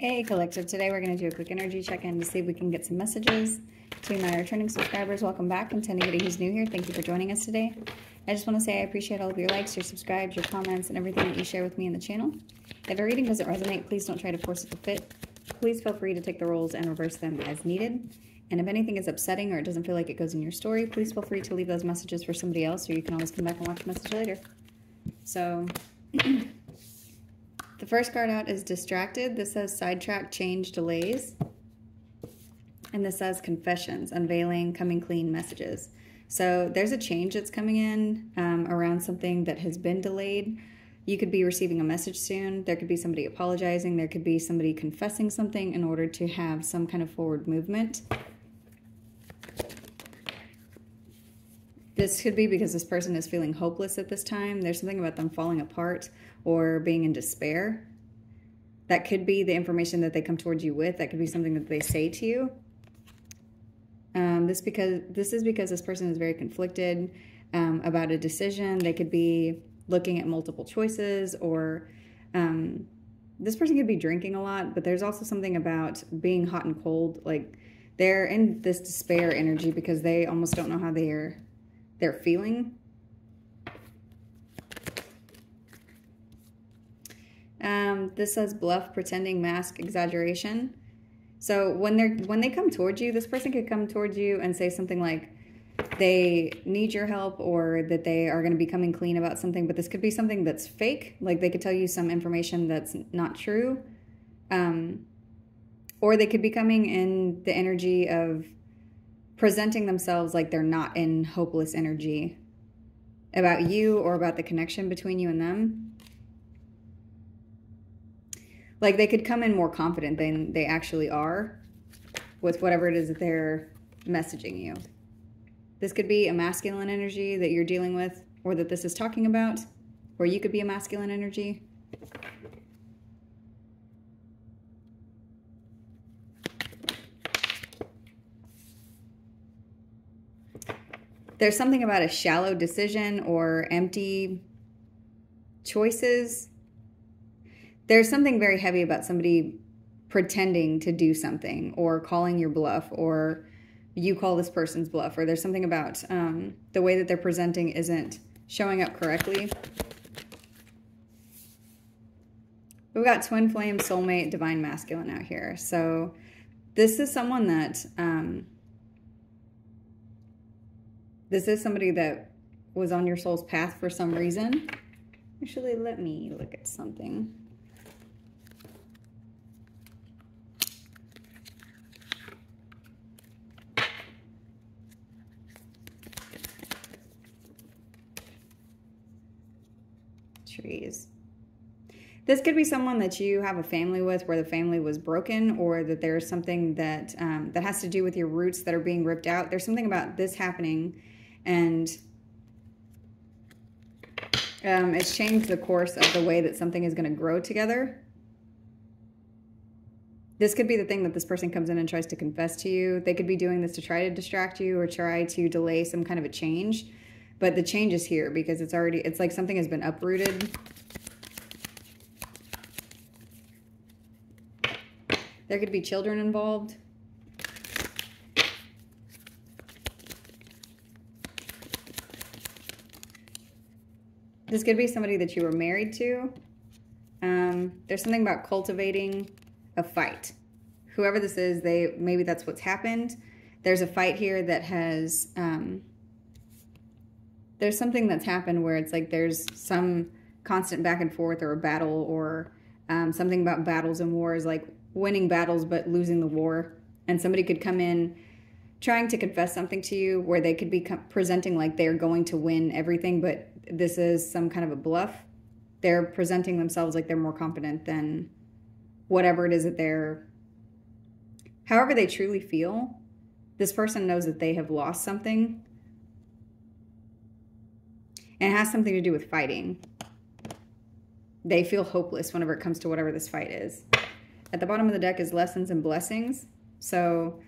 Hey Collective, today we're going to do a quick energy check-in to see if we can get some messages to my returning subscribers. Welcome back, and to anybody who's new here, thank you for joining us today. I just want to say I appreciate all of your likes, your subscribes, your comments, and everything that you share with me in the channel. If a reading doesn't resonate, please don't try to force it to fit. Please feel free to take the roles and reverse them as needed. And if anything is upsetting or it doesn't feel like it goes in your story, please feel free to leave those messages for somebody else, or you can always come back and watch the message later. So... The first card out is Distracted. This says Sidetrack, Change, Delays. And this says Confessions, Unveiling, Coming Clean Messages. So there's a change that's coming in um, around something that has been delayed. You could be receiving a message soon. There could be somebody apologizing. There could be somebody confessing something in order to have some kind of forward movement. This could be because this person is feeling hopeless at this time. There's something about them falling apart or being in despair. That could be the information that they come towards you with. That could be something that they say to you. Um, this because this is because this person is very conflicted um, about a decision. They could be looking at multiple choices, or um, this person could be drinking a lot. But there's also something about being hot and cold. Like they're in this despair energy because they almost don't know how they're they're feeling. Um, this says bluff, pretending, mask, exaggeration. So when they're when they come towards you, this person could come towards you and say something like they need your help or that they are going to be coming clean about something, but this could be something that's fake. Like they could tell you some information that's not true. Um, or they could be coming in the energy of presenting themselves like they're not in hopeless energy about you or about the connection between you and them. Like they could come in more confident than they actually are with whatever it is that they're messaging you. This could be a masculine energy that you're dealing with or that this is talking about, or you could be a masculine energy. There's something about a shallow decision or empty choices. There's something very heavy about somebody pretending to do something or calling your bluff or you call this person's bluff or there's something about um, the way that they're presenting isn't showing up correctly. We've got twin flame, soulmate, divine masculine out here. So this is someone that um, this is somebody that was on your soul's path for some reason. Actually, let me look at something. Trees. This could be someone that you have a family with where the family was broken or that there's something that um, that has to do with your roots that are being ripped out. There's something about this happening and um, it's changed the course of the way that something is going to grow together. This could be the thing that this person comes in and tries to confess to you. They could be doing this to try to distract you or try to delay some kind of a change. But the change is here because it's already, it's like something has been uprooted. There could be children involved. This could be somebody that you were married to. Um, there's something about cultivating a fight. Whoever this is, they maybe that's what's happened. There's a fight here that has, um, there's something that's happened where it's like there's some constant back and forth or a battle or um, something about battles and wars, like winning battles but losing the war. And somebody could come in trying to confess something to you where they could be presenting like they're going to win everything, but this is some kind of a bluff. They're presenting themselves like they're more confident than whatever it is that they're, however they truly feel. This person knows that they have lost something. And it has something to do with fighting. They feel hopeless whenever it comes to whatever this fight is. At the bottom of the deck is lessons and blessings. So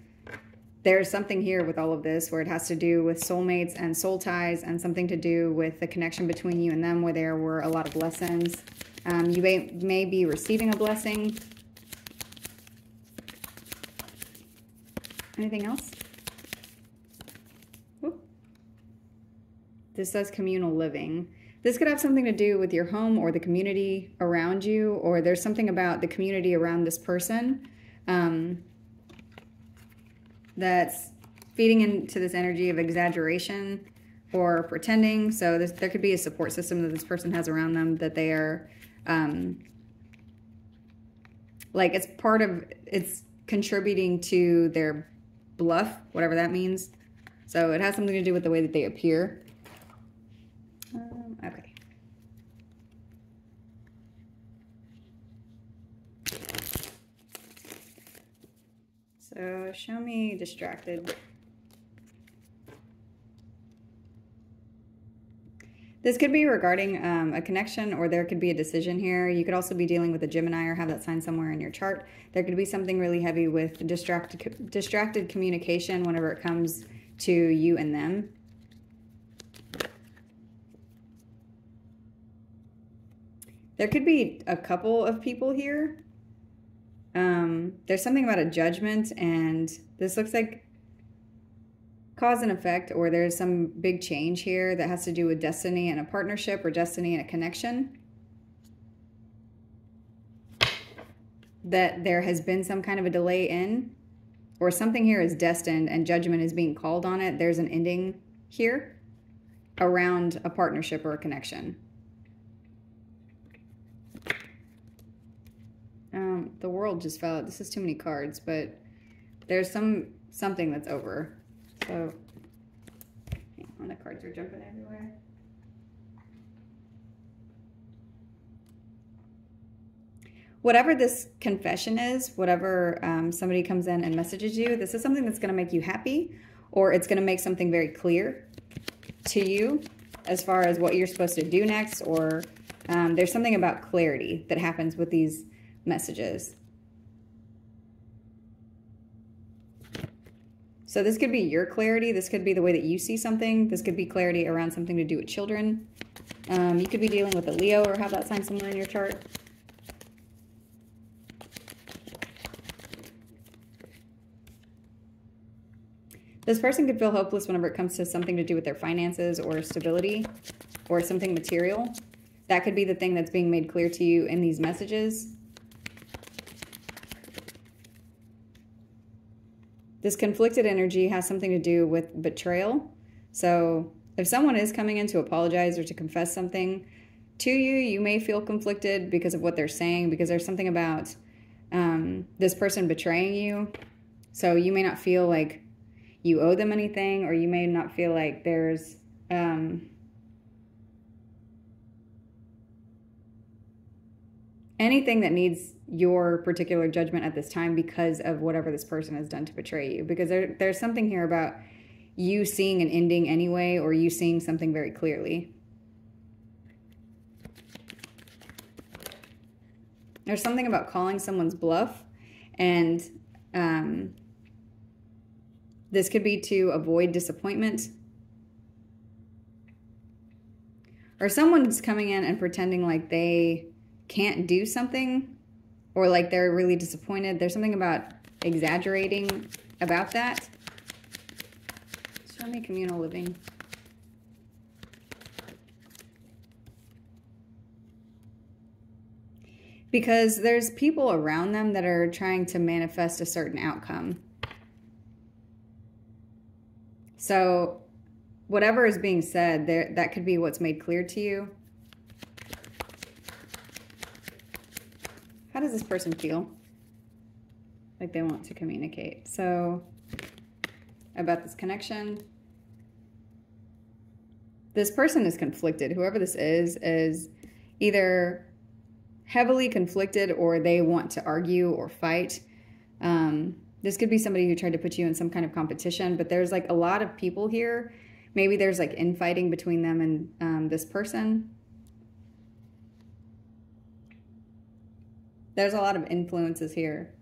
there's something here with all of this where it has to do with soulmates and soul ties and something to do with the connection between you and them where there were a lot of lessons. Um, you may, may be receiving a blessing. Anything else? Ooh. This says communal living. This could have something to do with your home or the community around you, or there's something about the community around this person. Um, that's feeding into this energy of exaggeration or pretending. So there could be a support system that this person has around them that they are, um, like it's part of, it's contributing to their bluff, whatever that means. So it has something to do with the way that they appear. Um, okay. So show me distracted. This could be regarding um, a connection or there could be a decision here. You could also be dealing with a Gemini or have that sign somewhere in your chart. There could be something really heavy with distracted, distracted communication whenever it comes to you and them. There could be a couple of people here. Um, there's something about a judgment and this looks like cause and effect, or there's some big change here that has to do with destiny and a partnership or destiny and a connection. That there has been some kind of a delay in, or something here is destined and judgment is being called on it. There's an ending here around a partnership or a connection. Um, the world just fell out. This is too many cards, but there's some something that's over. So, on the cards are jumping everywhere. Whatever this confession is, whatever um, somebody comes in and messages you, this is something that's going to make you happy or it's going to make something very clear to you as far as what you're supposed to do next or um, there's something about clarity that happens with these messages. So this could be your clarity. This could be the way that you see something. This could be clarity around something to do with children. Um, you could be dealing with a Leo or have that sign somewhere in your chart. This person could feel hopeless whenever it comes to something to do with their finances or stability or something material. That could be the thing that's being made clear to you in these messages. This conflicted energy has something to do with betrayal. So if someone is coming in to apologize or to confess something to you, you may feel conflicted because of what they're saying, because there's something about um, this person betraying you. So you may not feel like you owe them anything, or you may not feel like there's um, anything that needs your particular judgment at this time because of whatever this person has done to betray you. Because there, there's something here about you seeing an ending anyway, or you seeing something very clearly. There's something about calling someone's bluff, and um, this could be to avoid disappointment. Or someone's coming in and pretending like they can't do something or like they're really disappointed. There's something about exaggerating about that. Show me communal living. Because there's people around them that are trying to manifest a certain outcome. So whatever is being said, there that could be what's made clear to you. Does this person feel? Like they want to communicate. So about this connection. This person is conflicted. Whoever this is, is either heavily conflicted or they want to argue or fight. Um, this could be somebody who tried to put you in some kind of competition, but there's like a lot of people here. Maybe there's like infighting between them and um, this person. There's a lot of influences here.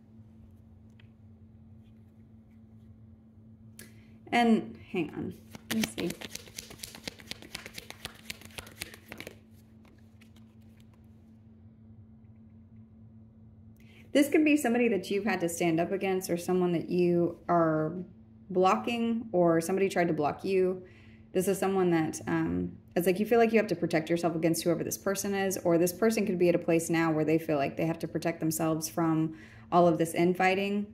And hang on, let me see. This could be somebody that you've had to stand up against or someone that you are blocking or somebody tried to block you. This is someone that um, it's like you feel like you have to protect yourself against whoever this person is, or this person could be at a place now where they feel like they have to protect themselves from all of this infighting.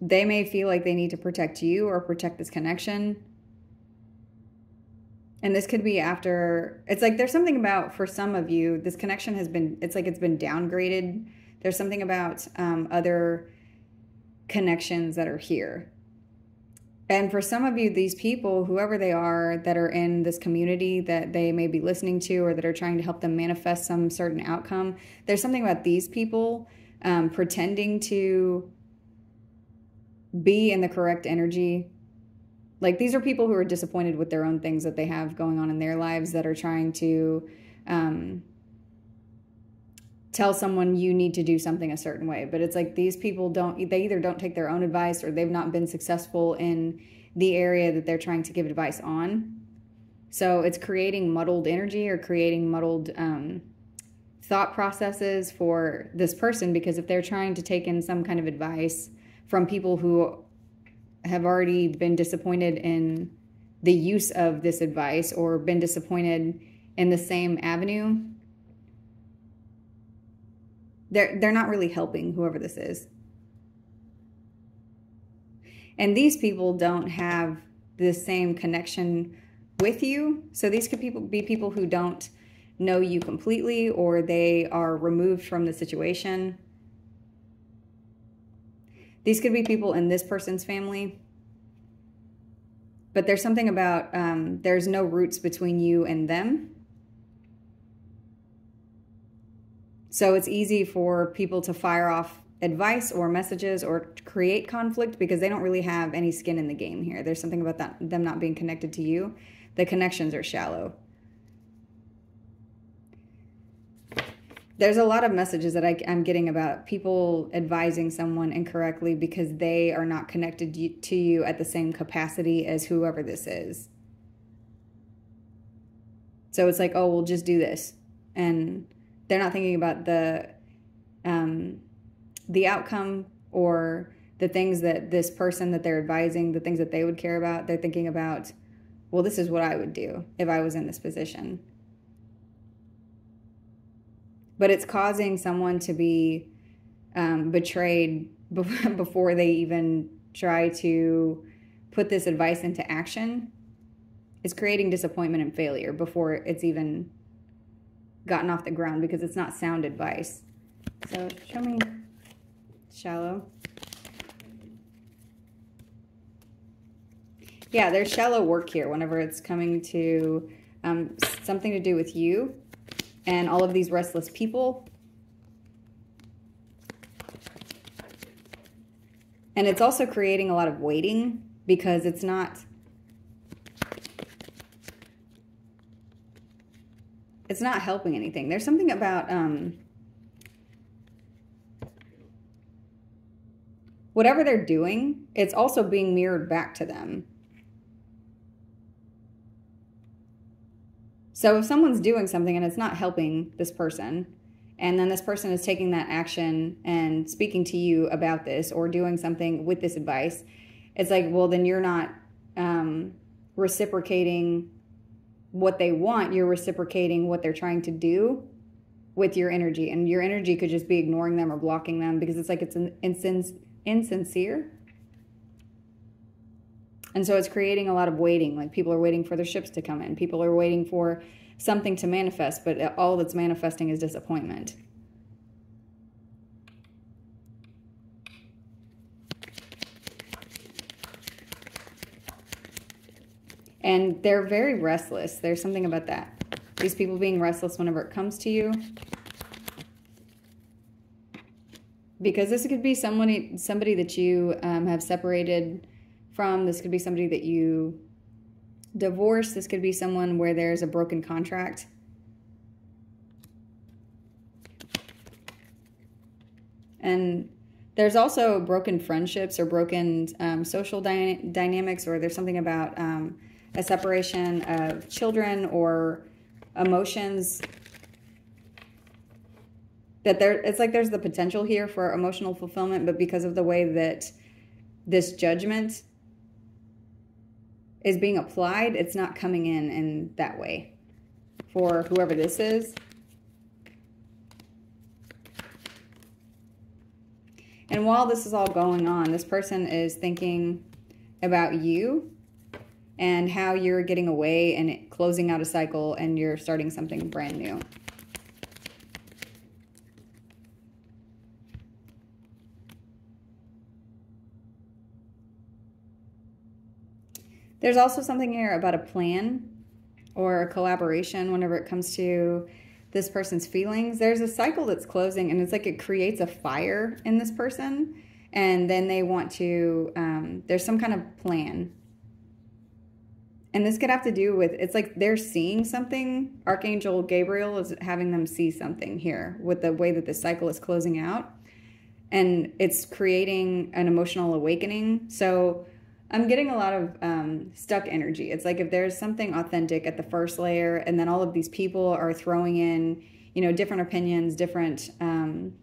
They may feel like they need to protect you or protect this connection. And this could be after it's like there's something about for some of you, this connection has been it's like it's been downgraded. There's something about um, other connections that are here and for some of you, these people, whoever they are that are in this community that they may be listening to or that are trying to help them manifest some certain outcome, there's something about these people um, pretending to be in the correct energy. Like these are people who are disappointed with their own things that they have going on in their lives that are trying to um, tell someone you need to do something a certain way. But it's like these people don't they either don't take their own advice or they've not been successful in the area that they're trying to give advice on. So it's creating muddled energy or creating muddled um, thought processes for this person because if they're trying to take in some kind of advice from people who have already been disappointed in the use of this advice or been disappointed in the same avenue they're they're not really helping whoever this is. And these people don't have the same connection with you. So these could people be people who don't know you completely or they are removed from the situation. These could be people in this person's family. But there's something about um, there's no roots between you and them. So it's easy for people to fire off advice or messages or create conflict because they don't really have any skin in the game here. There's something about that them not being connected to you. The connections are shallow. There's a lot of messages that I, am getting about people advising someone incorrectly because they are not connected to you at the same capacity as whoever this is. So it's like, oh, we'll just do this. And they're not thinking about the um, the outcome or the things that this person that they're advising, the things that they would care about. They're thinking about, well, this is what I would do if I was in this position. But it's causing someone to be um, betrayed before they even try to put this advice into action. It's creating disappointment and failure before it's even gotten off the ground because it's not sound advice. So show me shallow. Yeah, there's shallow work here whenever it's coming to um, something to do with you and all of these restless people. And it's also creating a lot of waiting because it's not it's not helping anything. There's something about um, whatever they're doing, it's also being mirrored back to them. So if someone's doing something and it's not helping this person, and then this person is taking that action and speaking to you about this or doing something with this advice, it's like, well, then you're not um, reciprocating what they want, you're reciprocating what they're trying to do with your energy. And your energy could just be ignoring them or blocking them because it's like it's insincere. And so it's creating a lot of waiting. Like people are waiting for their ships to come in, people are waiting for something to manifest, but all that's manifesting is disappointment. And they're very restless. There's something about that. These people being restless whenever it comes to you. Because this could be somebody, somebody that you um, have separated from. This could be somebody that you divorce. This could be someone where there's a broken contract. And there's also broken friendships or broken um, social dy dynamics, or there's something about um, a separation of children or emotions. that there it's like there's the potential here for emotional fulfillment but because of the way that this judgment is being applied it's not coming in in that way for whoever this is and while this is all going on this person is thinking about you and how you're getting away and closing out a cycle and you're starting something brand new There's also something here about a plan or a collaboration whenever it comes to this person's feelings. There's a cycle that's closing, and it's like it creates a fire in this person, and then they want to, um, there's some kind of plan. And this could have to do with it's like they're seeing something. Archangel Gabriel is having them see something here with the way that the cycle is closing out. And it's creating an emotional awakening. So, I'm getting a lot of um, stuck energy. It's like if there's something authentic at the first layer, and then all of these people are throwing in, you know, different opinions, different um,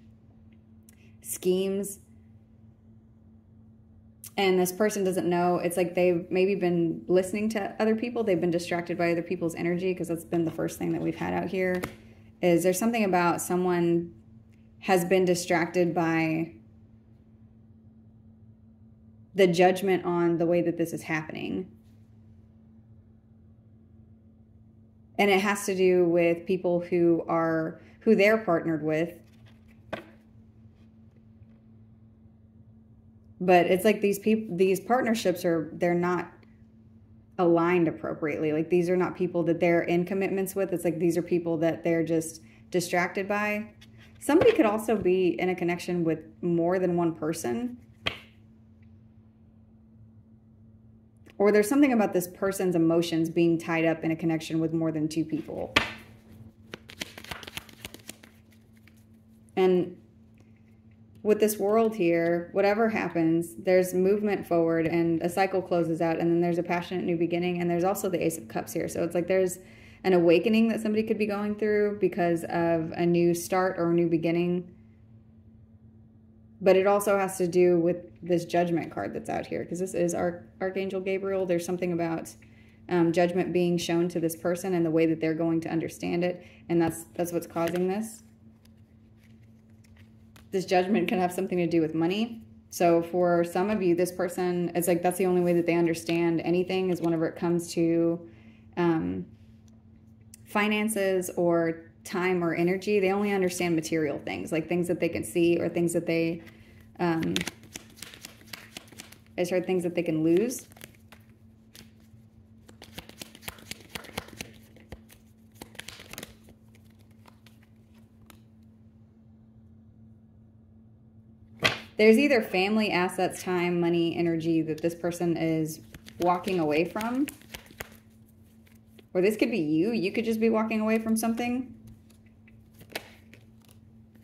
schemes, and this person doesn't know. It's like they've maybe been listening to other people. They've been distracted by other people's energy because that's been the first thing that we've had out here. Is there something about someone has been distracted by the judgment on the way that this is happening. And it has to do with people who are who they're partnered with. But it's like these people these partnerships are they're not aligned appropriately. Like these are not people that they're in commitments with. It's like these are people that they're just distracted by. Somebody could also be in a connection with more than one person or there's something about this person's emotions being tied up in a connection with more than two people. And with this world here, whatever happens, there's movement forward and a cycle closes out, and then there's a passionate new beginning, and there's also the Ace of Cups here. So it's like there's an awakening that somebody could be going through because of a new start or a new beginning but it also has to do with this judgment card that's out here because this is Arch- Archangel Gabriel. There's something about um, judgment being shown to this person and the way that they're going to understand it, and that's that's what's causing this. This judgment can have something to do with money. So for some of you, this person, it's like that's the only way that they understand anything is whenever it comes to um, finances or time or energy. They only understand material things, like things that they can see or things that they, um, I things that they can lose. There's either family, assets, time, money, energy that this person is walking away from. Or this could be you. You could just be walking away from something.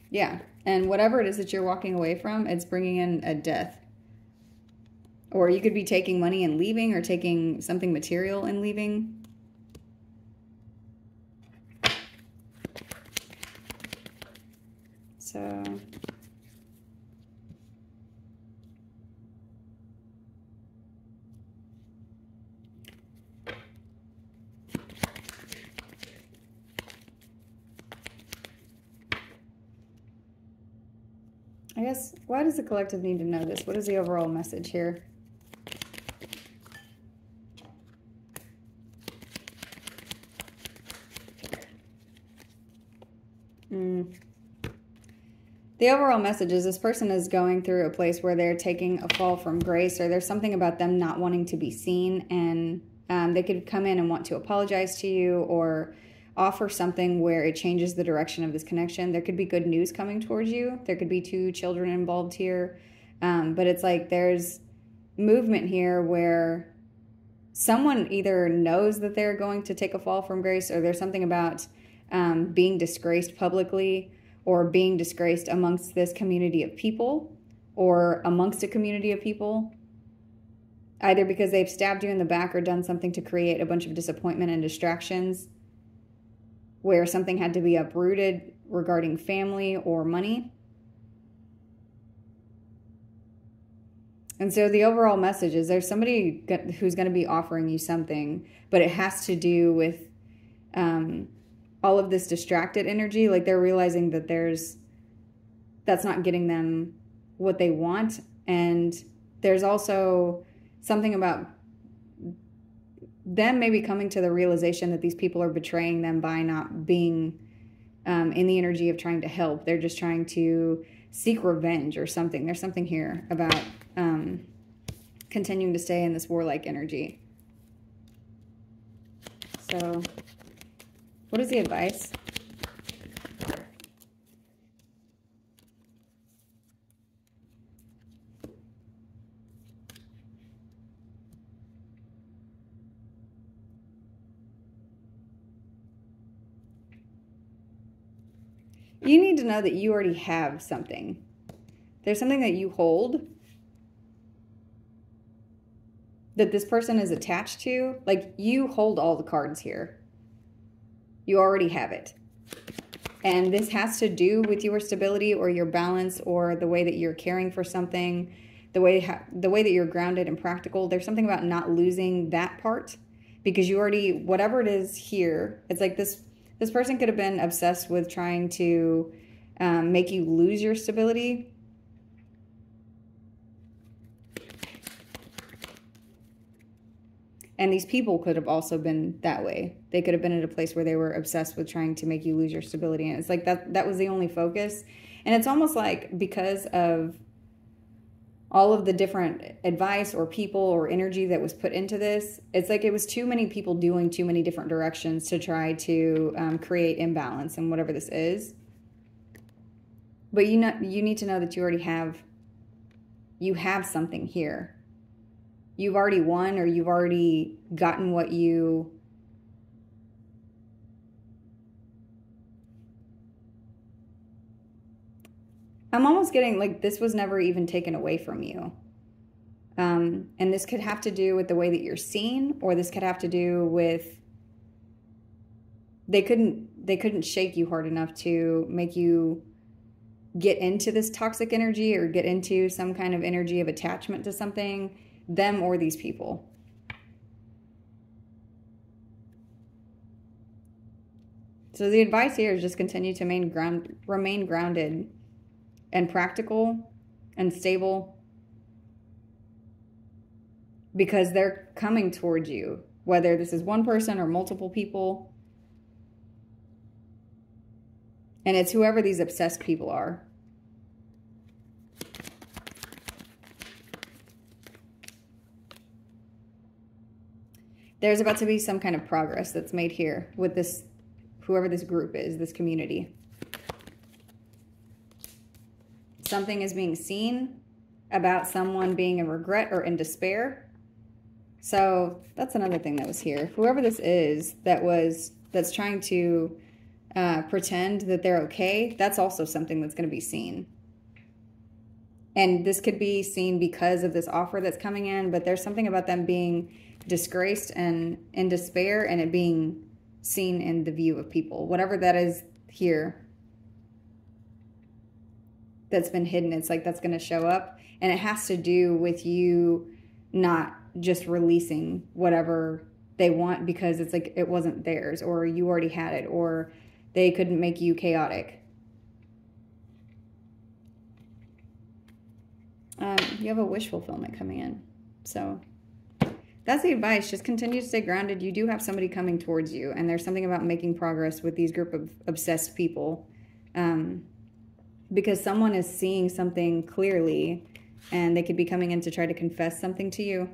Yeah. And whatever it is that you're walking away from, it's bringing in a death. Or you could be taking money and leaving or taking something material and leaving. So I guess, why does the collective need to know this? What is the overall message here? Mm. The overall message is this person is going through a place where they're taking a fall from grace or there's something about them not wanting to be seen and um, they could come in and want to apologize to you or offer something where it changes the direction of this connection. There could be good news coming towards you. There could be two children involved here. Um, but it's like there's movement here where someone either knows that they're going to take a fall from grace or there's something about um, being disgraced publicly or being disgraced amongst this community of people or amongst a community of people either because they've stabbed you in the back or done something to create a bunch of disappointment and distractions where something had to be uprooted regarding family or money. And so the overall message is there's somebody who's going to be offering you something, but it has to do with um, all of this distracted energy. Like they're realizing that there's that's not getting them what they want. And there's also something about them maybe coming to the realization that these people are betraying them by not being um, in the energy of trying to help. They're just trying to seek revenge or something. There's something here about um, continuing to stay in this warlike energy. So, what is the advice? You need to know that you already have something. There's something that you hold that this person is attached to. Like you hold all the cards here. You already have it. And this has to do with your stability or your balance or the way that you're caring for something, the way the way that you're grounded and practical. There's something about not losing that part because you already whatever it is here. It's like this this person could have been obsessed with trying to um, make you lose your stability. And these people could have also been that way. They could have been at a place where they were obsessed with trying to make you lose your stability. And it's like that that was the only focus. And it's almost like because of all of the different advice or people or energy that was put into this it's like it was too many people doing too many different directions to try to um, create imbalance in whatever this is. But you know you need to know that you already have you have something here. You've already won or you've already gotten what you I'm almost getting like this was never even taken away from you. Um, and this could have to do with the way that you're seen, or this could have to do with they couldn't they couldn't shake you hard enough to make you get into this toxic energy or get into some kind of energy of attachment to something, them or these people. So the advice here is just continue to remain ground remain grounded and practical and stable because they're coming towards you, whether this is one person or multiple people. And it's whoever these obsessed people are. There's about to be some kind of progress that's made here with this, whoever this group is, this community. Something is being seen about someone being in regret or in despair. So that's another thing that was here. Whoever this is that was that's trying to uh, pretend that they're okay, that's also something that's going to be seen. And this could be seen because of this offer that's coming in, but there's something about them being disgraced and in despair and it being seen in the view of people. Whatever that is here, that's been hidden. It's like that's going to show up. And it has to do with you not just releasing whatever they want because it's like it wasn't theirs or you already had it or they couldn't make you chaotic. Um, you have a wish fulfillment coming in. So that's the advice. Just continue to stay grounded. You do have somebody coming towards you, and there's something about making progress with these group of obsessed people. Um, because someone is seeing something clearly and they could be coming in to try to confess something to you.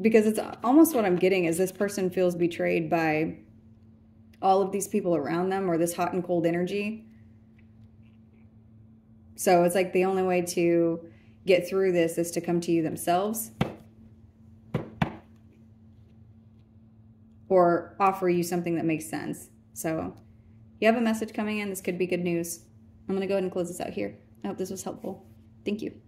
Because it's almost what I'm getting is this person feels betrayed by all of these people around them or this hot and cold energy. So it's like the only way to get through this is to come to you themselves or offer you something that makes sense. So you have a message coming in. This could be good news. I'm going to go ahead and close this out here. I hope this was helpful. Thank you.